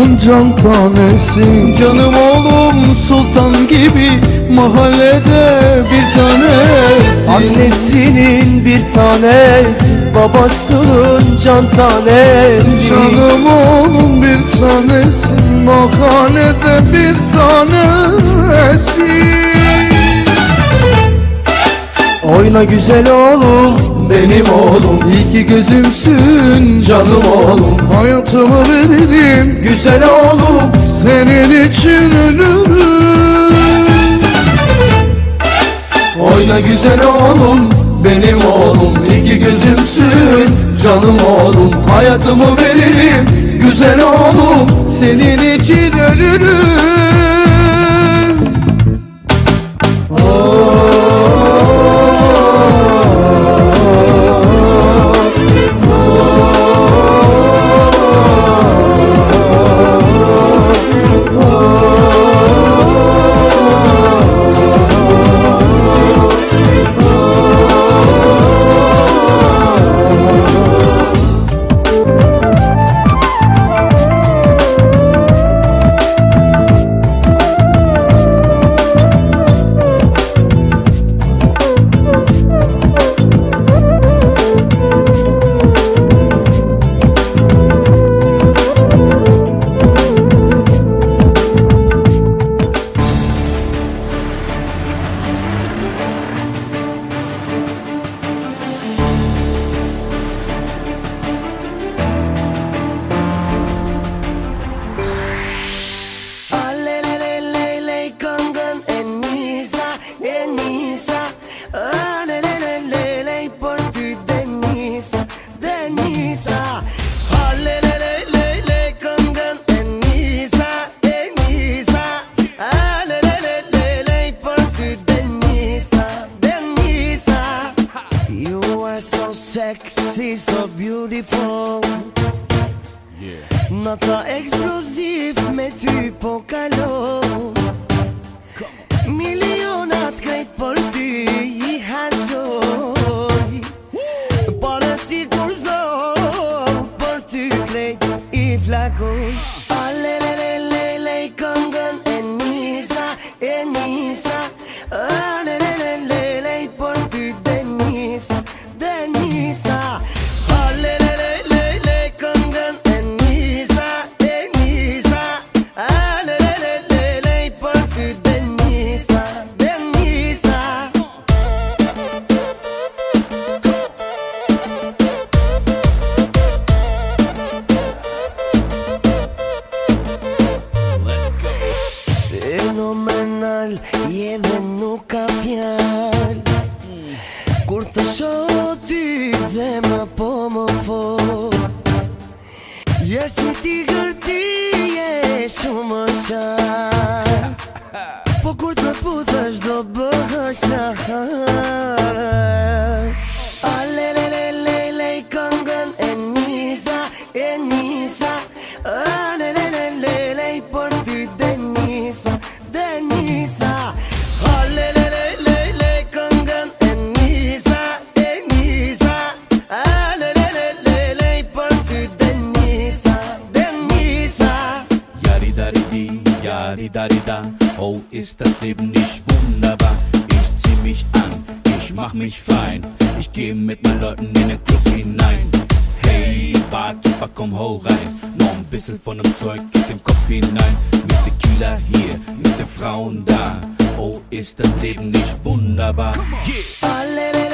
Babasının can tanesi Canım oğlum sultan gibi mahallede bir tanesi. Annesinin bir tanesi Babasının can tanesi. Canım oğlum bir tanesi mahallede bir tanesi. Oyna güzel oğlum Benim oğlum. İki gözümsün canım oğlum. Hayatımı veririm güzel oğlum. Senin için ölürüm. Oyna güzel oğlum benim oğlum. İki gözümsün canım oğlum. Hayatımı veririm güzel oğlum. Senin için ölürüm Geh mit meinen Leuten in den Club hinein. Hey, Barkeeper, komm, hau rein. Noch ein bisschen von dem Zeug, gib dem Kopf hinein. Mit Tequila hier, mit den Frauen da. Oh, ist das Leben nicht wunderbar? Yeah.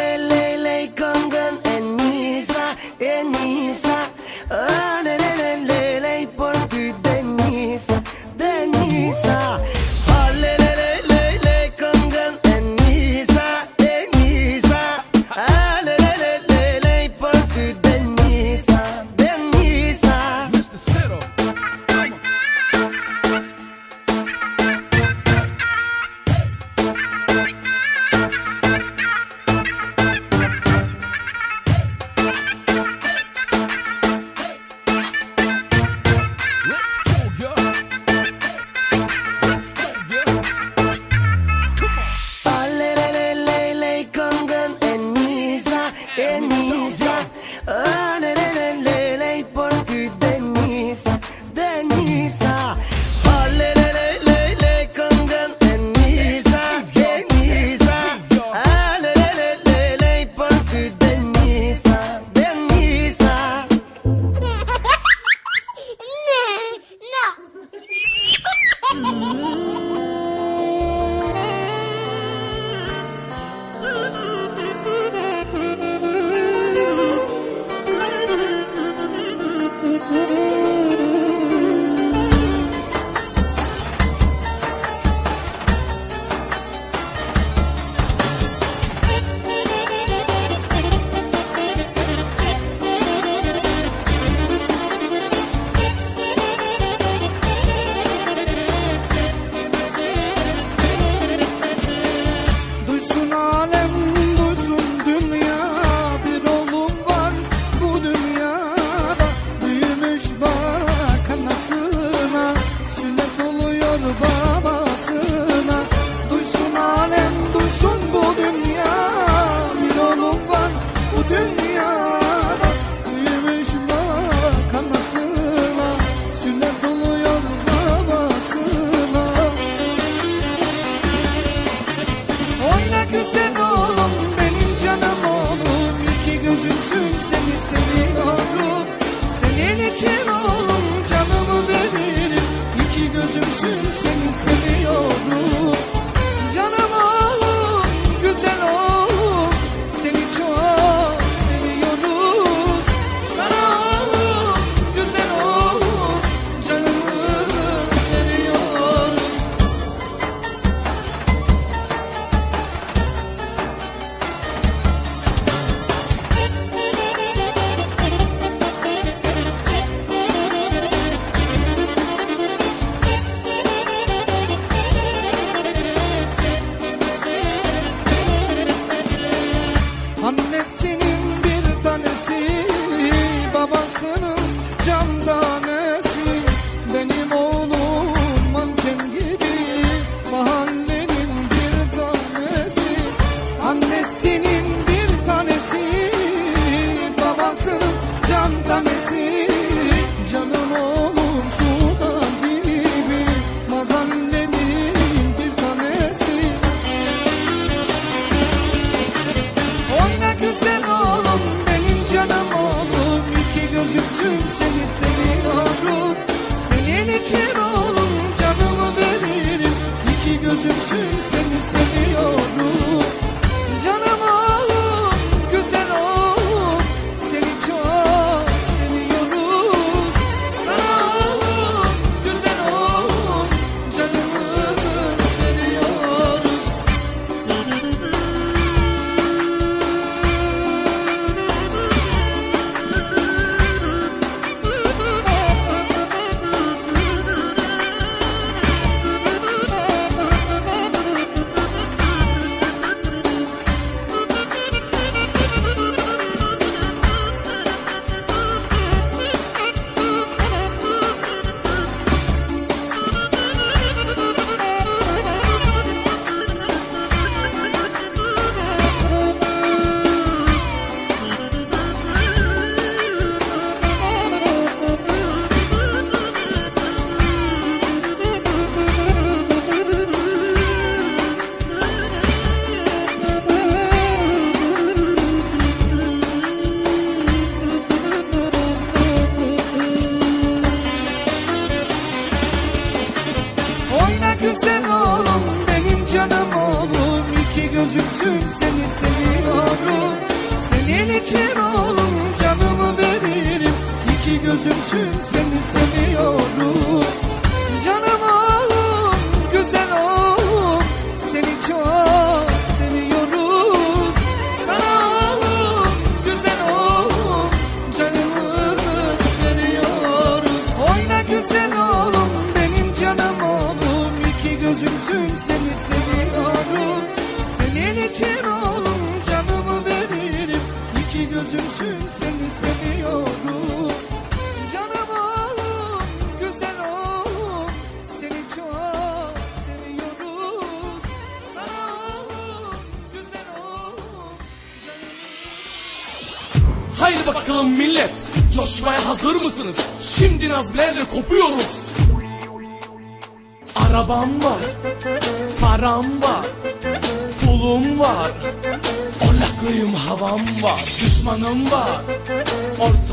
noche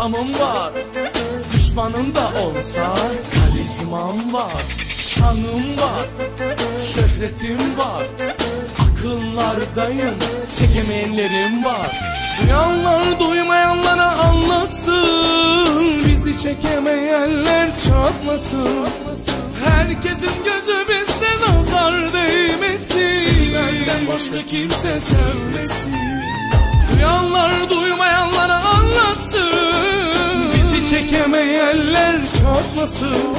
Ortamım var. Düşmanım da olsa Karizmam var Şanım var Şöhretim var. Akıllardayım Çekemeyenlerim var. Duyanlar duymayanlara anlasın Bizi çekemeyenler çatmasın Herkesin gözü bizde nazar değmesin. Benden başka kimse sevmesin. Duyanlar duymayanlara çekemeyenler çatmasın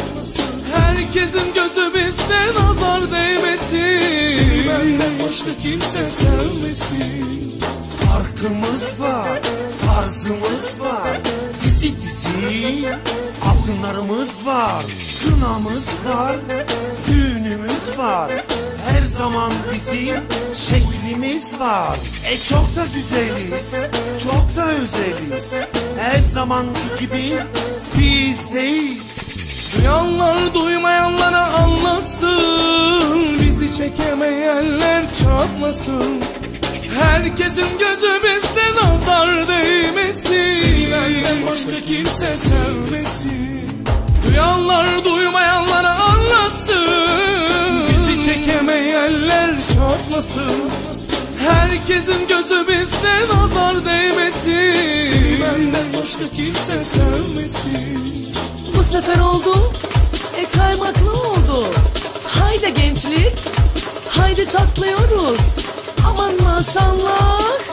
Herkesin gözü bizde nazar değmesin. Benden başka kimse sevmesin. Farkımız var, tarzımız var Dizi dizi altınlarımız var Kınamız var, düğünümüz var. Her zaman bizim şeklimiz var. E çok da güzeliz, çok da özeliz zamanki gibi bizdeyiz Duyanlar duymayanlara anlatsın Bizi çekemeyenler çatmasın Herkesin gözü bizde nazar değmesin. Benden başka kimse sevmesin. Duyanlar duymayanlara anlatsın Bizi çekemeyenler çatmasın Herkesin gözü bizde nazar değmesin Benden başka kimse sevmesin Bu sefer oldu. E kaymaklı oldu. Haydi gençlik. Haydi çatlıyoruz. Aman maşallah.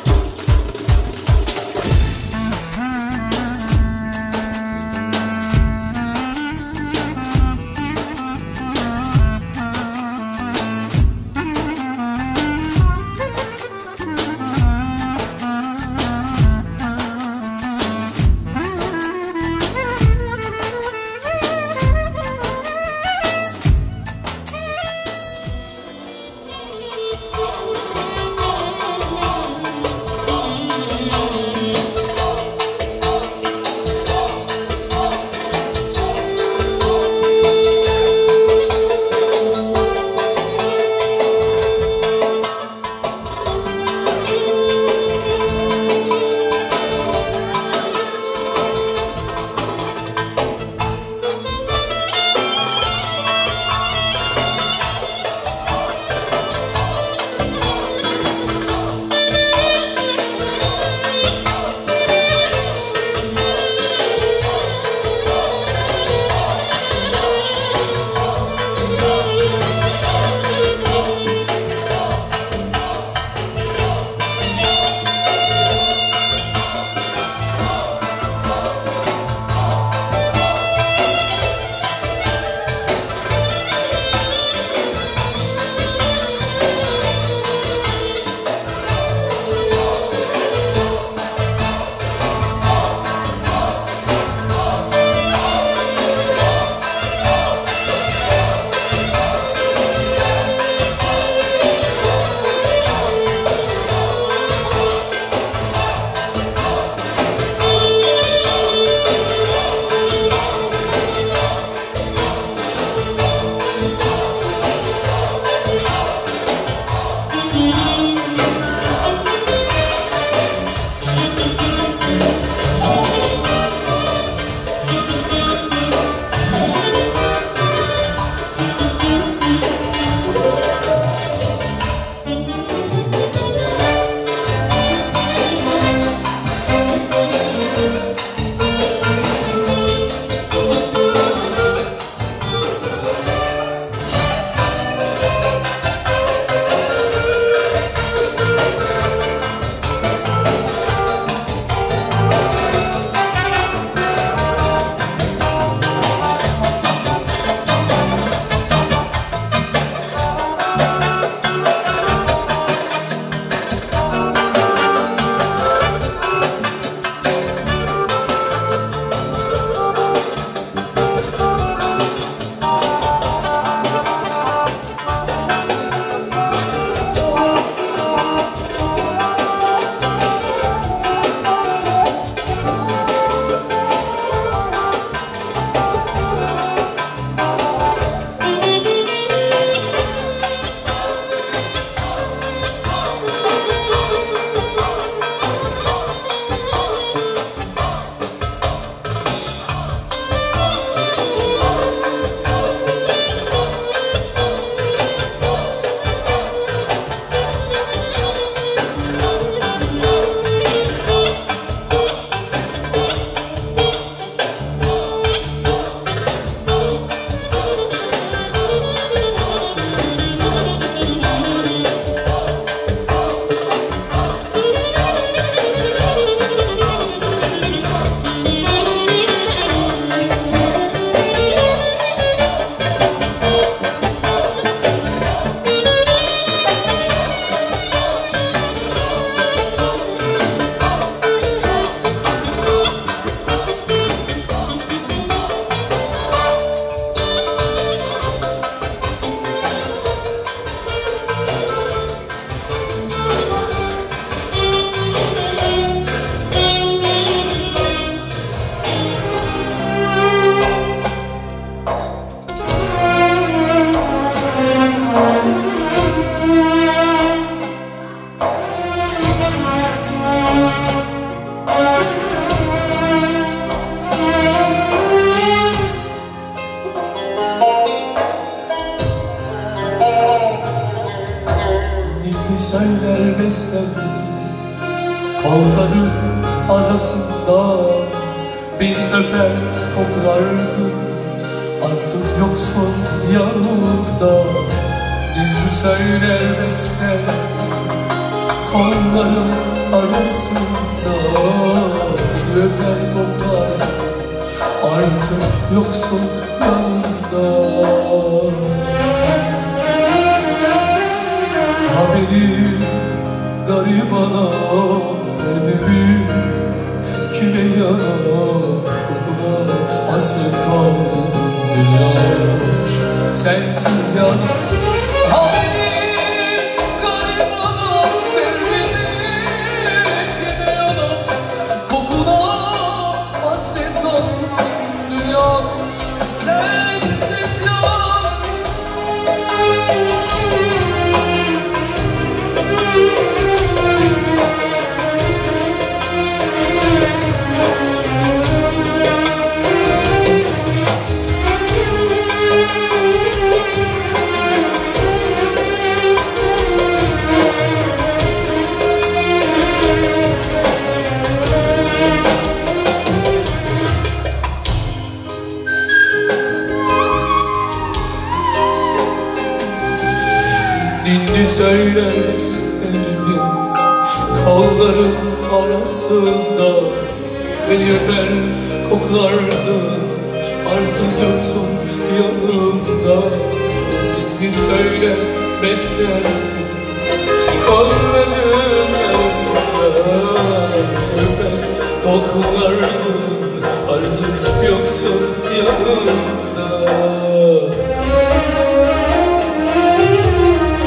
yoksun yanımda.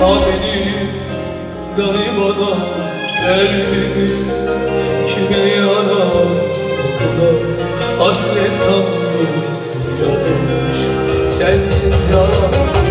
Halini garibana derdini kime yana okula Hasret kaldı yanmış sensiz yalan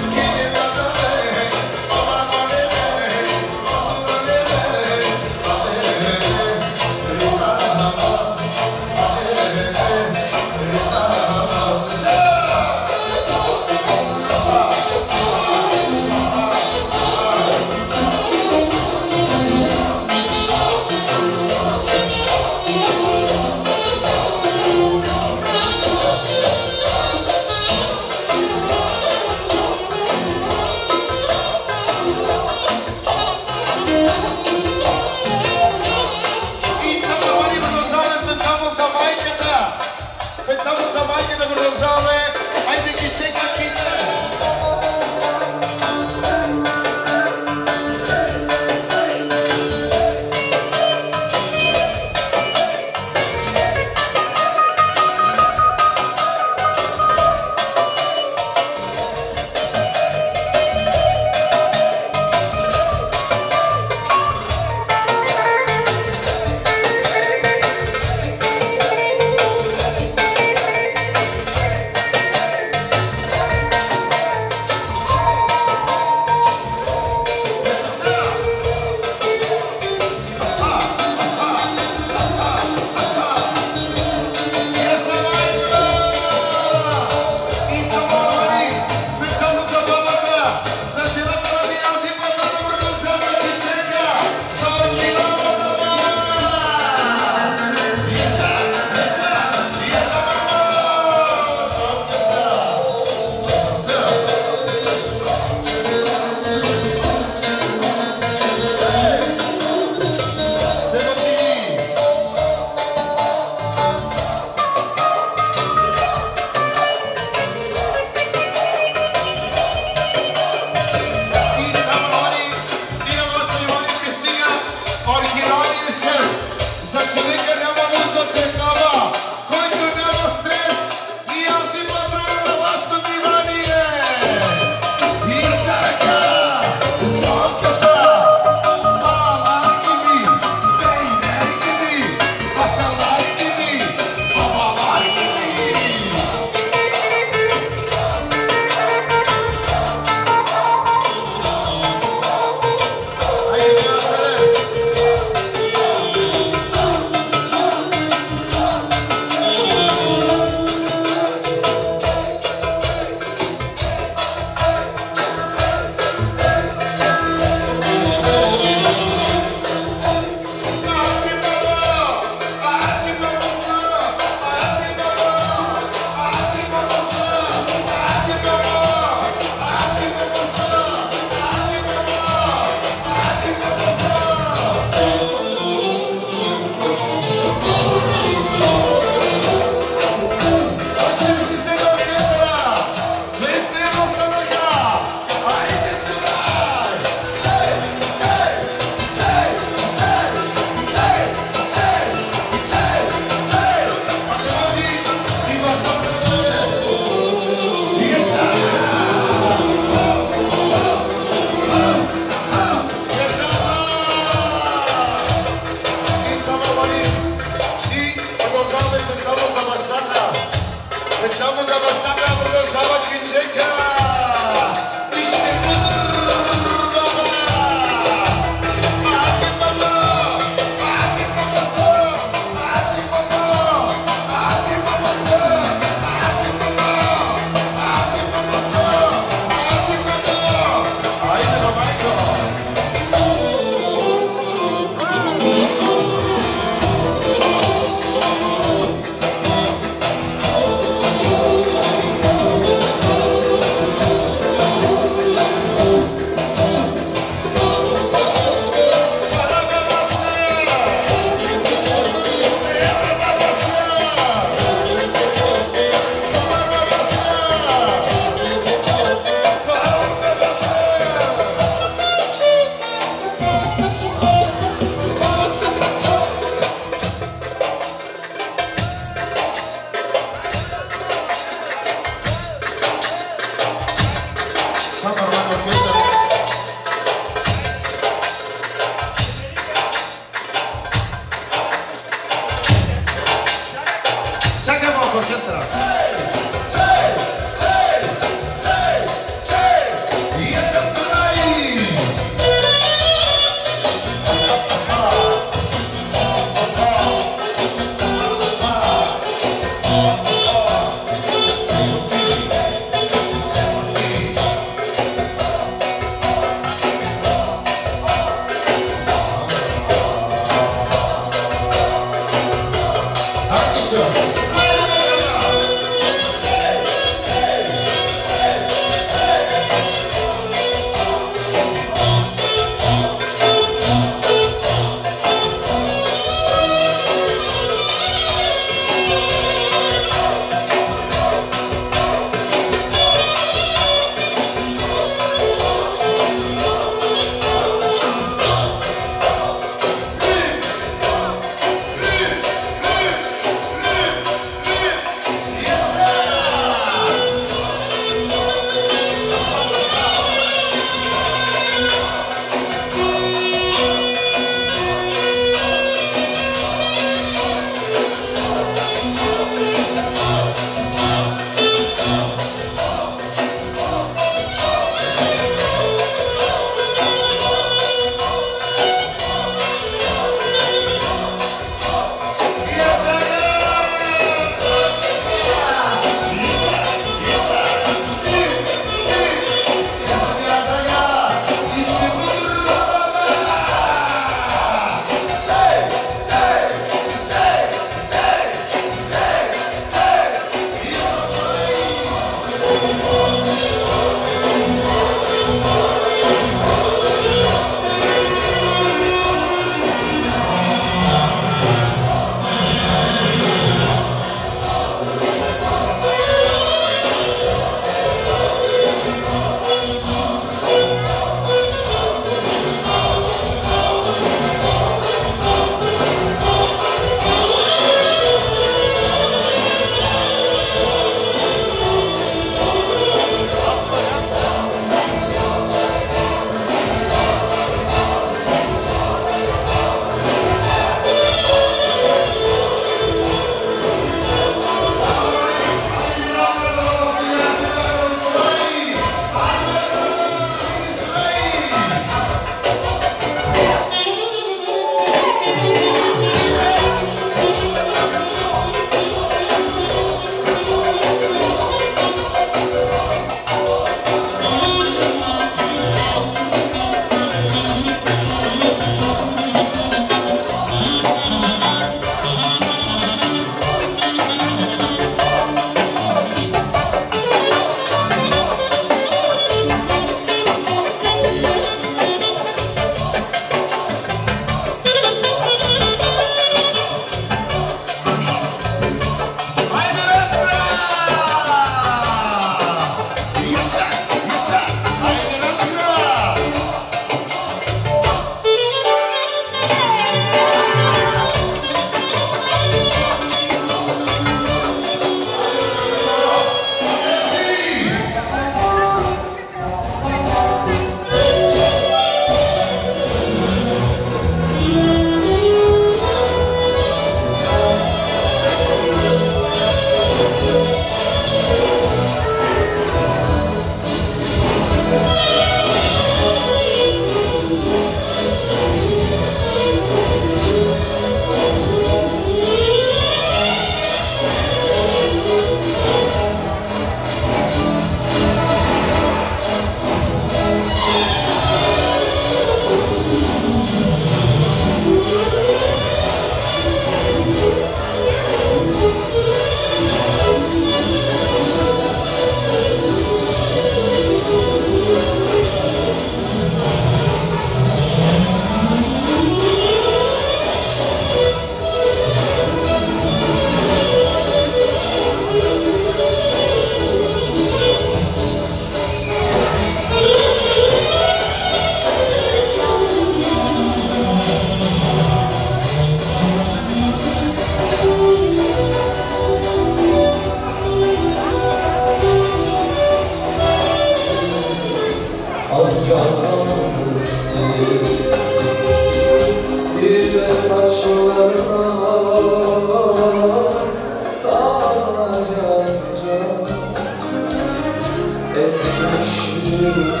Eskimiş bir